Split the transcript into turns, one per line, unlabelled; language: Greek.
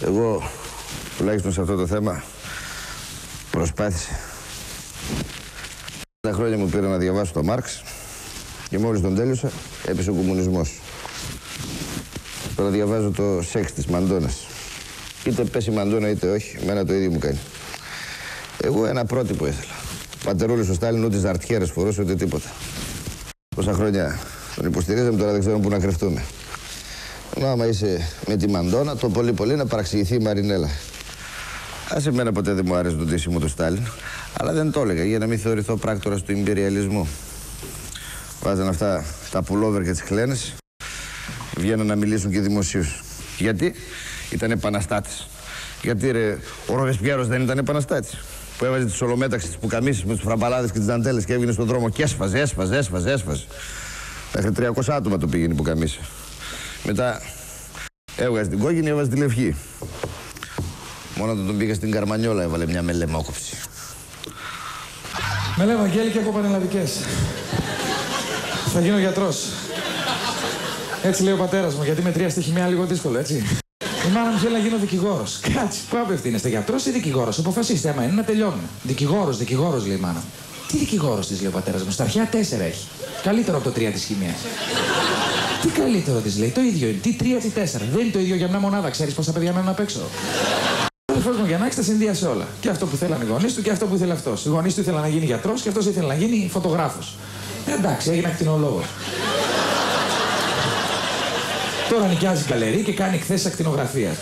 Εγώ, τουλάχιστον σε αυτό το θέμα, προσπάθησα. Τα χρόνια μου πήρα να διαβάσω το Μάρξ και μόλις τον τέλειωσα έπεσε ο κομμουνισμός. Τώρα διαβάζω το σεξ της Μαντώνας. Είτε πέσει η Μαντώνα είτε όχι, εμένα το ίδιο μου κάνει. Εγώ ένα πρότυπο ήθελα. Πατερούλης ο Στάλιν ούτε ζαρτιέρες φορούσε ούτε τίποτα. Πόσα χρόνια τον υποστηρίζαμε, τώρα δεν ξέρουμε πού να κρυφτούμε. Μα άμα είσαι με τη Μαντόνα, το πολύ πολύ να παραξηγηθεί η Μαρινέλα. Α εμένα ποτέ δεν μου άρεσε το ντύσιμο του Στάλιν, αλλά δεν το έλεγα για να μην θεωρηθώ πράκτορα του υπεριαλισμού. Βάζαν αυτά τα πουλόβερ και τις χλένες, βγαίνουν να μιλήσουν και δημοσίω. Γιατί; Ήταν επαναστάτες. Γιατί ρε, ο Ροβεσπιέρο δεν ήταν επαναστάτης. Που έβαζε τις ολομέταξε, τις πουκαμίσεις με τους φραμπαλάδες και τις δαντέλε και έβγαινε στον δρόμο και έσφαζε, έσφαζε, έσφαζε, έσφαζε. Μέχρι 300 άτομα το πήγαινε η πουκαμίση. Μετά έβγαζε την κόκκινη, έβαζε τη λευκή. Μόνο όταν τον πήγε στην Καρμανιόλα έβαλε μια μελεμόκοψη.
Με λέω Βαγγέλη και από πανελλαδικές. Θα γίνω γιατρός. Έτσι λέει ο πατέρας μου, γιατί με τρία στοιχημιά λίγο δύσκολο, έτσι. Η μάνα μου θέλει να γίνω δικηγόρος. Κάτσε, πού απευθύνεστε, γιατρός ή δικηγόρος; Αποφασίστε, άμα είναι να τελειώνουμε. Δικηγόρος, δικηγόρος, λέει η μάνα μου. Τι δικηγόρος της, λέει ο πατέρας μου; Στα αρχαία τέσσερα έχει. Καλύτερο από το τρία της χημίας. Τι καλύτερο της λέει, το ίδιο είναι. Τι τρία, τι τέσσερα. Δεν είναι το ίδιο για μια μονάδα, ξέρεις πόσα παιδιά μένουν απ' έξω. Ο αδερφός μου Γιαννάκης τα συνδύασε όλα. Και αυτό που θέλανε οι γονείς του και αυτό που ήθελε αυτός. Οι γονείς του ήθελαν να γίνει γιατρός και αυτός ήθελε να γίνει φωτογράφος. Εντάξει, έγινε ακτινολόγος. Τώρα νοικιάζει καλερί και κάνει εκθέσεις ακτινογραφίας.